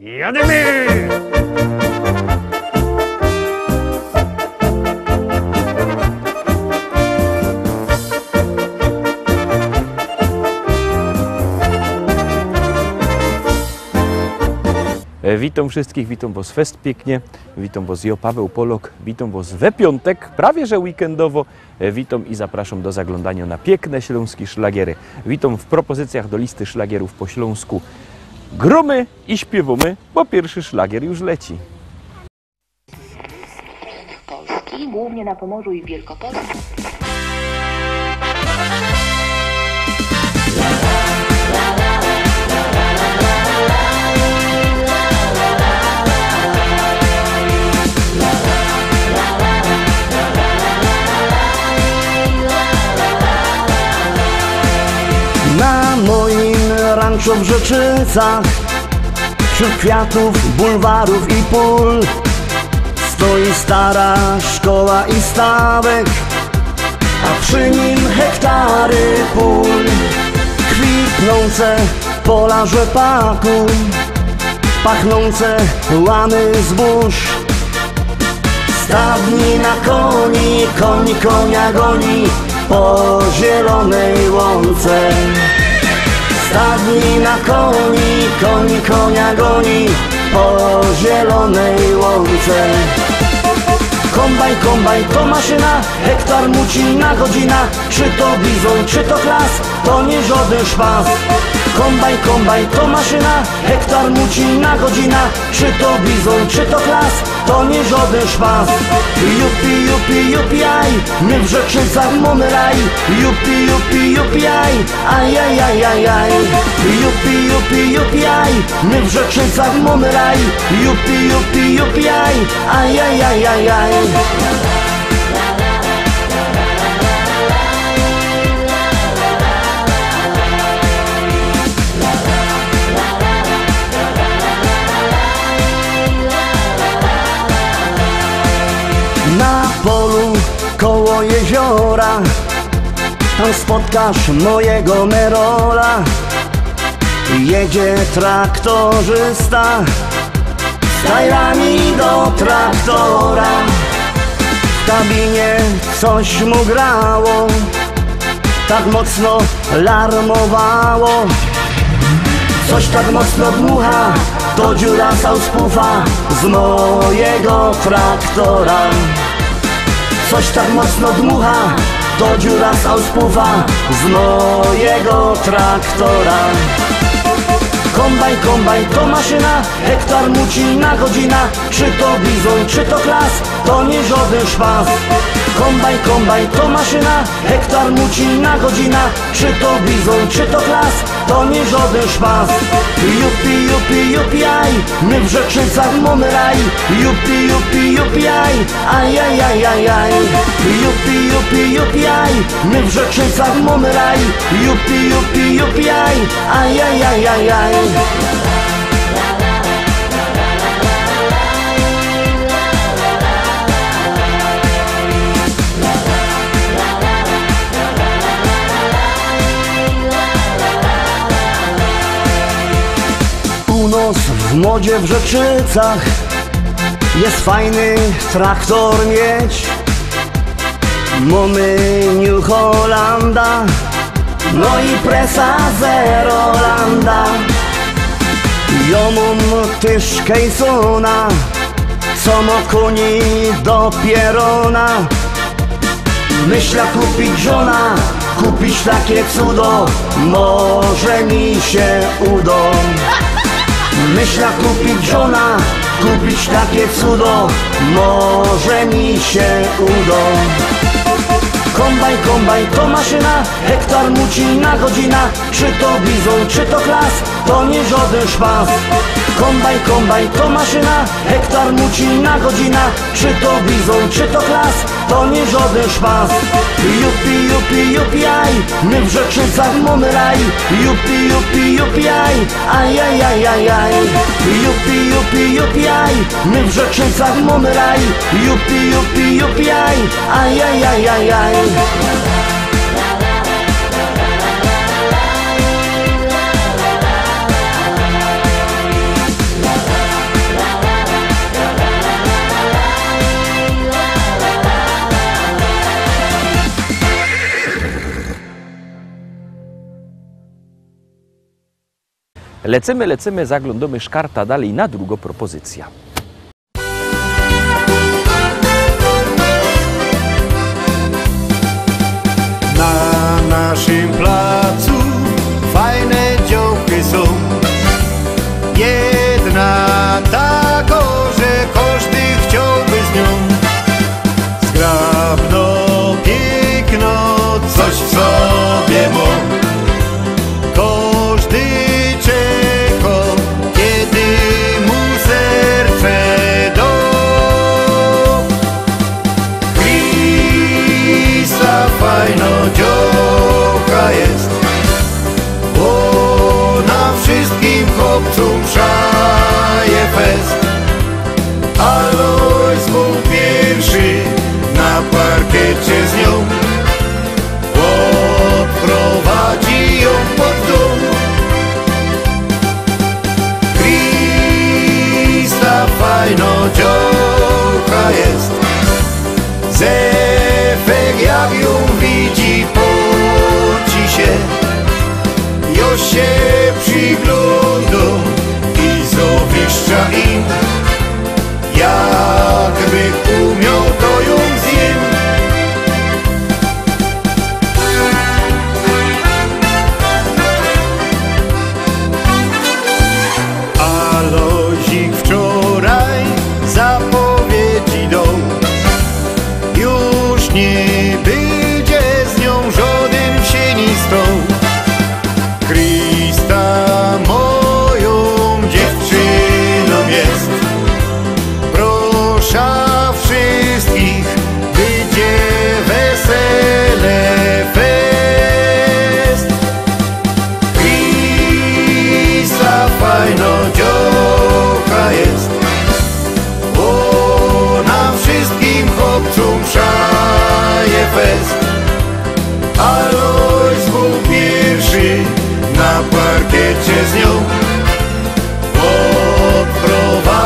Jademy! E, Witam wszystkich, witam Was fest pięknie, witam Was jo Paweł Polok, witam Was we piątek, prawie że weekendowo, E, witam i zapraszam do zaglądania na piękne śląskie szlagiery. Witam w propozycjach do listy szlagierów po śląsku. Gromy i śpiewamy, bo pierwszy szlagier już leci. Polski, głównie na Pomorzu i Wielkopolsce. Ranczu w Rzeczycach. Wśród kwiatów, bulwarów i pól Stoi stara szkoła i stawek A przy nim hektary pól. Kwitnące pola rzepaku Pachnące łamy zbóż. Stadni na koni, koni konia goni po zielonej łące. Stadni na koni, koni konia goni po zielonej łące. Kombaj, kombaj, to maszyna, hektar mucina godzina Czy to bizon, czy to klas, to nie żaden szpas Kombaj, kombaj, to maszyna, hektar mucina godzina Czy to bizon, czy to klas, to nie żaden szpas. Jupi, jupi, jupi, aj, my w Rzeczycach mamy raj. Jupi, jupi, jupi, aj, aj, Jupi, jupi, jupi, aj, my w Rzeczycach mamy raj. Jupi, jupi, jupi, aj, aj jeziora. Tam spotkasz mojego Merola. Jedzie traktorzysta. Z tajrami do traktora. W kabinie coś mu grało. Tak mocno larmowało. Coś tak mocno dmucha, to dziura sauspufa z mojego traktora. Coś tak mocno dmucha, to dziura sauspufa z mojego traktora. Kombaj, kombaj, to maszyna, hektar mucina godzina Czy to bizon, czy to klas, to nie żaden szpas Kombaj, kombaj, to maszyna, hektar mucina godzina Czy to bizon, czy to klas, to nie żaden szpas. Jupi, jupi, jupi, aj, my w Rzeczycach mamy raj. Jupi, jupi, jupi, aj, aj, aj, aj, aj, aj. Jupi, jupi, jupi, aj, my w Rzeczycach mamy raj. Jupi, jupi, jupi, aj, aj, aj, aj, aj, aj modzie w Rzeczycach. Jest fajny traktor mieć. Mamy New Hollanda. No i presa Zerolanda Kejsona Co ma koni do pierona Myśla kupić żona Kupić takie cudo. Może mi się uda Myśla kupić żona, kupić takie cudo, może mi się uda. Kombaj, kombaj, to maszyna, hektar mucina godzina Czy to bizon, czy to klas, to nie żaden szpas. Kombaj, kombaj, to maszyna, hektar mucina godzina Czy to bizon, czy to klas, to nie żaden szpas. Jupi, jupi, jupi, aj, my w Rzeczycach mamy raj Jupi, jupi, jupi, aj, aj, aj, aj, aj, aj. Jupi, jupi, jupi, aj, my w Rzeczycach mamy raj. Jupi, jupi, Lecymy, lecymy, zaglądamy szkarta dalej na drugą propozycja. Na naszym placu fajne działki są. Jedna taką, że każdy chciałby z nią. Zgrabno, piękno, coś w sobie. się przygląda.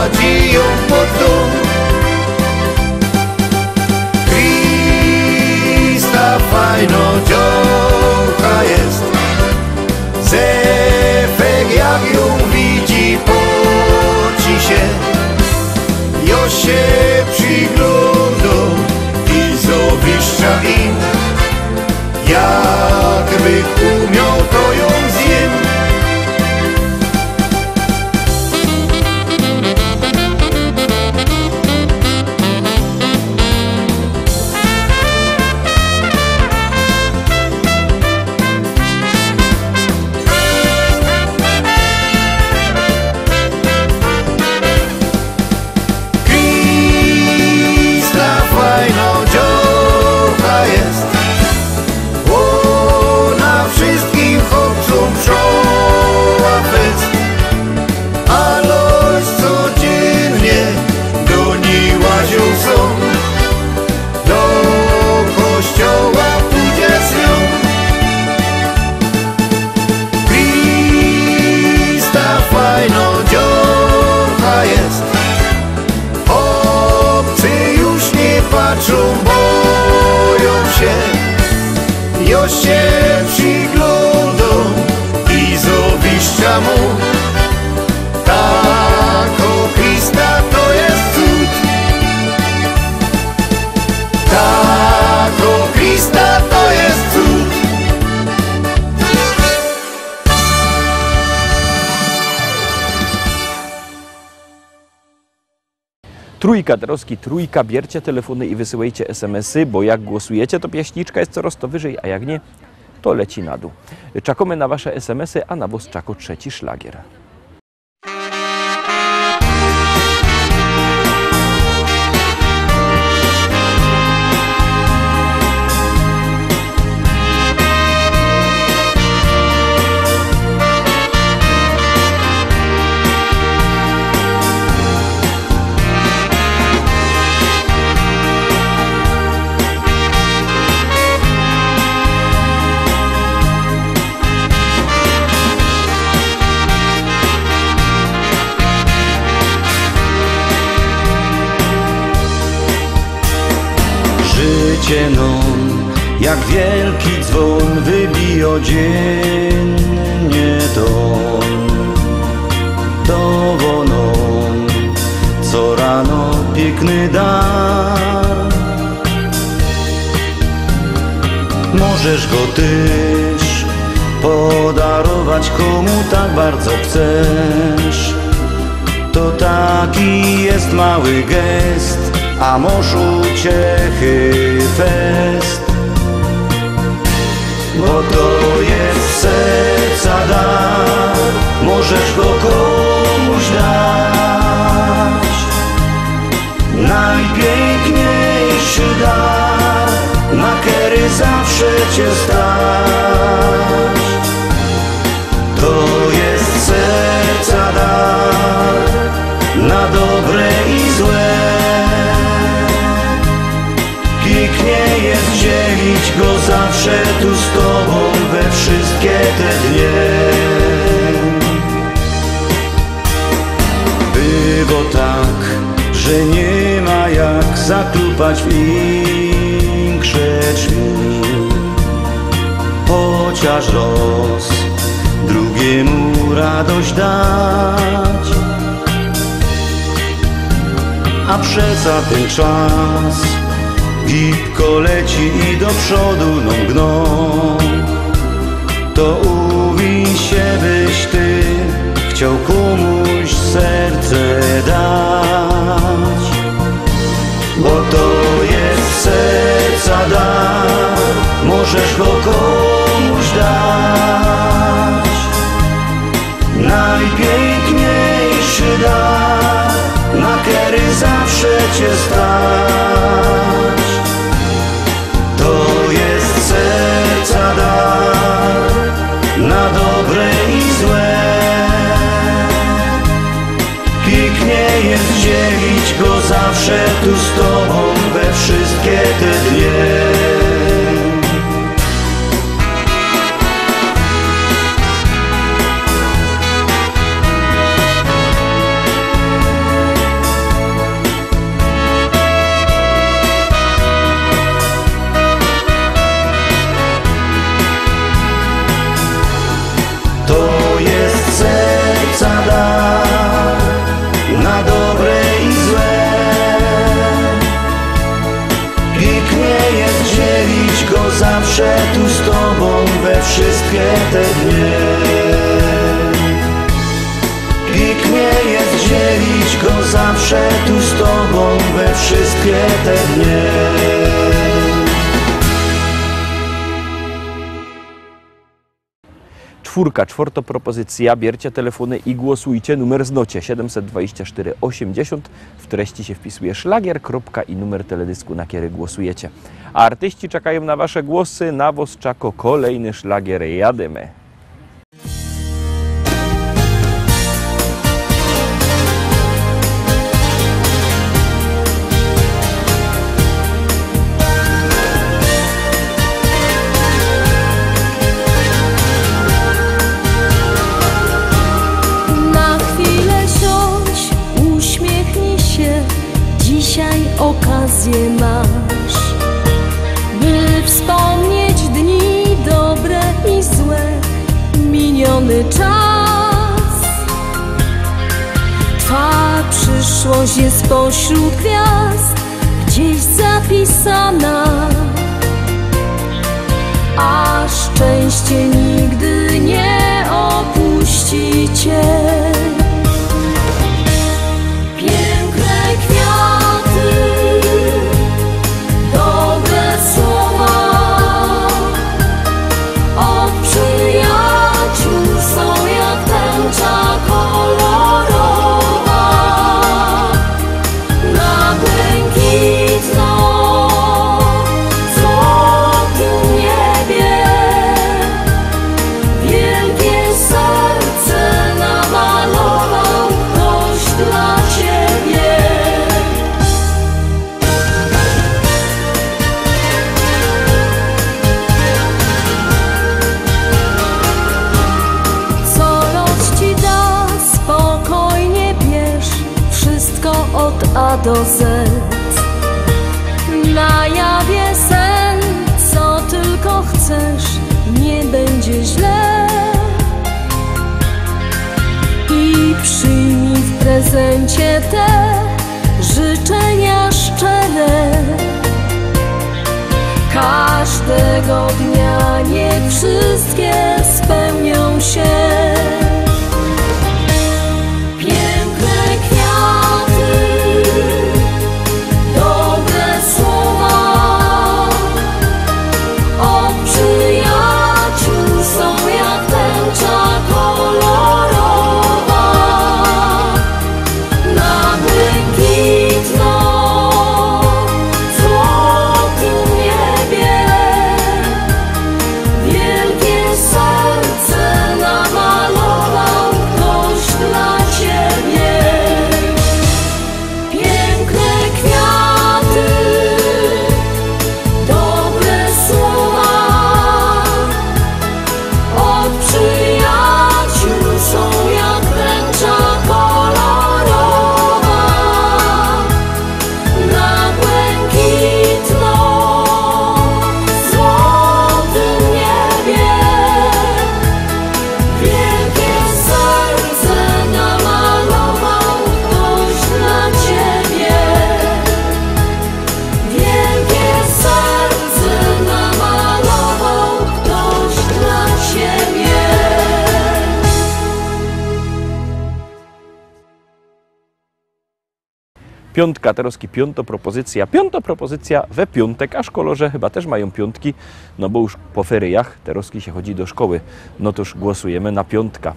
Lord Jesus. Dwójka trójka, bierzcie telefony i wysyłajcie SMS-y, bo jak głosujecie, to piaśniczka jest coraz to wyżej, a jak nie, to leci na dół. Czekamy na Wasze SMS-y, a na wóz Czako trzeci szlagier. się no. Jak wielki dzwon wybijo dziennie don To wonon, co rano piękny dar. Możesz go tyż podarować komu tak bardzo chcesz. To taki jest mały gest, a może uciechy fest. Bo to jest serca dar, możesz go komuś dać. Najpiękniejszy dar, na kery zawsze cię stać. Go zawsze tu z tobą we wszystkie te dnie. Było tak, że nie ma jak zaklupać większe drzwi. Chociaż roz drugiemu radość dać. A przeca ten czas Gipko leci i do przodu no mgną To uwiń się byś ty Chciał komuś serce dać. Bo to jest serca dar Możesz go komuś dać. Najpiękniejszy dar Na kery zawsze cię stać jest dzielić go zawsze tu z tobą We wszystkie te dnie wszystkie te dnie. Pięknie jest dzielić go zawsze tu z tobą we wszystkie te dnie. Czwórka, czwarta propozycja. Bierzcie telefony i głosujcie. Numer znocie 724 80. W treści się wpisuje szlagier, kropka i numer teledysku, na który głosujecie. A artyści czekają na Wasze głosy. Na was czako kolejny szlagier. Jademy. Okazję masz, by wspomnieć dni dobre i złe, miniony czas. Twa przyszłość jest pośród gwiazd, gdzieś zapisana, a szczęście nigdy nie opuści cię. do Z. Na jawie sen, co tylko chcesz Nie będzie źle. I przyjmij w prezencie te Życzenia szczere. Każdego dnia nie wszystkie spełnią się. Piątka, Teroski, piąto propozycja. Piąto propozycja we piątek, a szkolorze chyba też mają piątki, no bo już po feryjach Teroski się chodzi do szkoły. No toż głosujemy na piątka.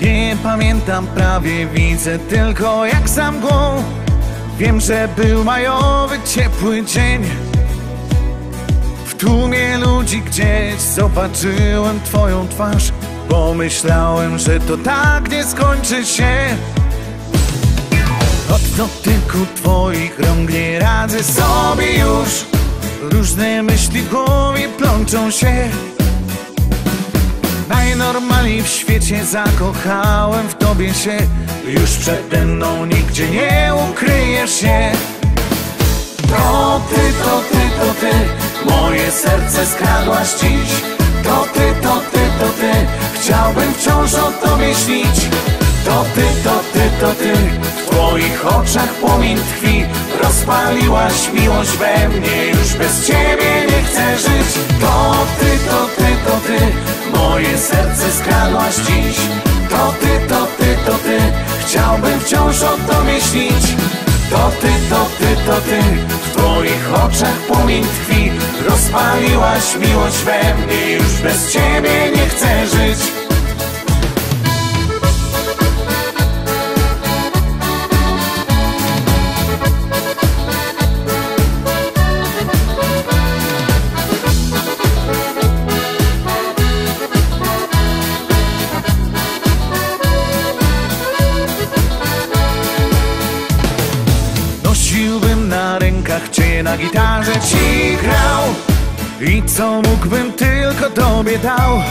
Nie pamiętam prawie, widzę tylko jak za mgłą Wiem, że był majowy, ciepły dzień W tłumie ludzi gdzieś zobaczyłem twoją twarz Pomyślałem, że to tak nie skończy się. Od dotyku twoich rąk nie radzę sobie już. Różne myśli w głowie plączą się. Najnormalniej w świecie zakochałem w tobie się. Już przede mną nigdzie nie ukryjesz się. To ty, to ty, to ty. Moje serce skradłaś dziś. To ty, to ty, to ty. Chciałbym wciąż o tobie śnić. To ty, to ty, to ty. W twoich oczach płomień tkwi. Rozpaliłaś miłość we mnie. Już bez ciebie nie chcę żyć. To ty, to ty, to ty. Moje serce skradłaś dziś. To ty, to ty, to ty. Chciałbym wciąż o tobie śnić To ty, to ty, to ty. W twoich oczach płomień tkwi. Rozpaliłaś miłość we mnie. Już bez ciebie nie chcę żyć I co mógłbym tylko tobie dał?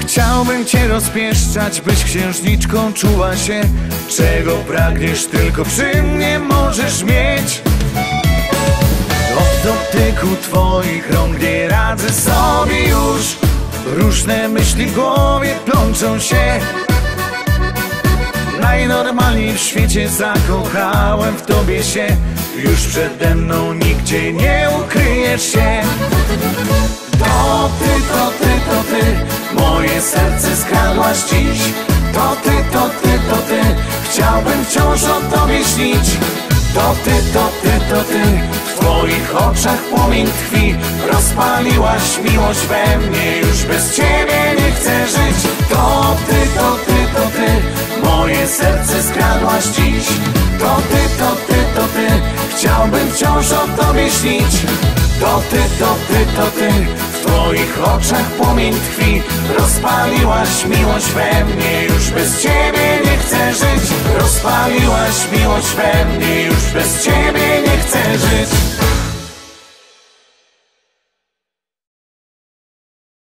Chciałbym cię rozpieszczać, byś księżniczką czuła się. Czego pragniesz, tylko przy mnie możesz mieć? Od dotyku twoich rąk nie radzę sobie już. Różne myśli w głowie plączą się. Najnormalniej w świecie zakochałem w tobie się Już przede mną nigdzie nie ukryjesz się. To ty, to ty, to ty. Moje serce skradłaś dziś. To ty, to ty, to ty. Chciałbym wciąż o tobie śnić. To ty, to ty, to ty. W twoich oczach płomień tkwi Rozpaliłaś miłość we mnie. Już bez ciebie nie chcę żyć. To ty, to ty, Moje serce skradłaś dziś To ty, to ty, to ty. Chciałbym wciąż o tobie śnić. To ty, to ty, to ty. W twoich oczach płomień tkwi. Rozpaliłaś miłość we mnie. Już bez ciebie nie chcę żyć. Rozpaliłaś miłość we mnie. Już bez ciebie nie chcę żyć